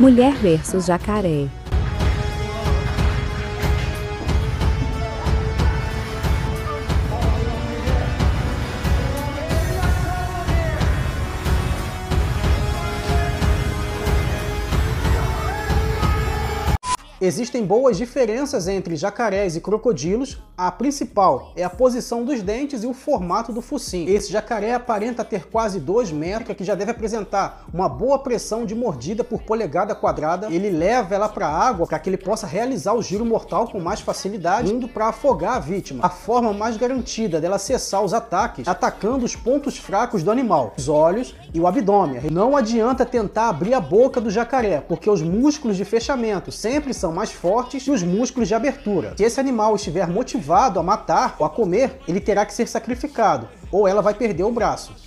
Mulher versus jacaré. Existem boas diferenças entre jacarés e crocodilos. A principal é a posição dos dentes e o formato do focinho. Esse jacaré aparenta ter quase 2 metros, que já deve apresentar uma boa pressão de mordida por polegada quadrada. Ele leva ela para a água para que ele possa realizar o giro mortal com mais facilidade, indo para afogar a vítima. A forma mais garantida dela cessar os ataques, atacando os pontos fracos do animal, os olhos e o abdômen. Não adianta tentar abrir a boca do jacaré, porque os músculos de fechamento sempre são mais fortes que os músculos de abertura. Se esse animal estiver motivado a matar ou a comer, ele terá que ser sacrificado, ou ela vai perder o braço.